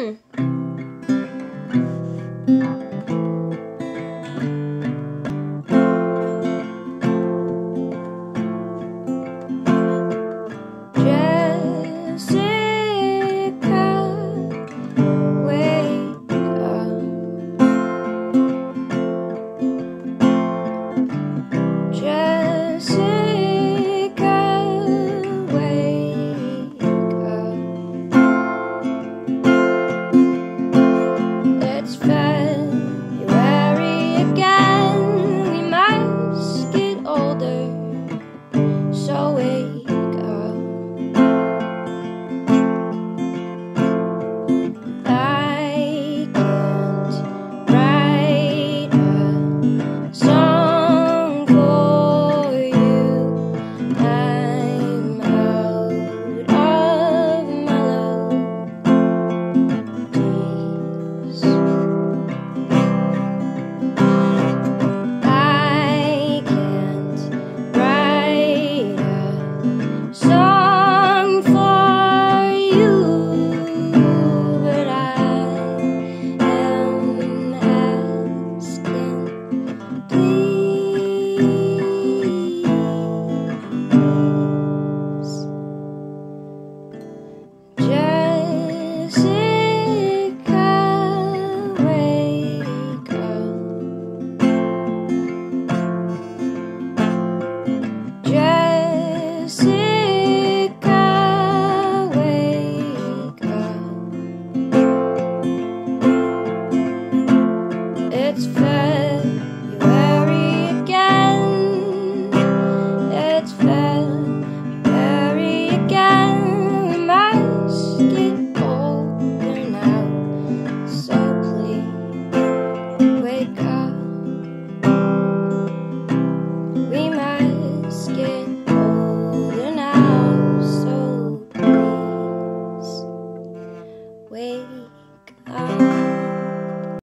哼 way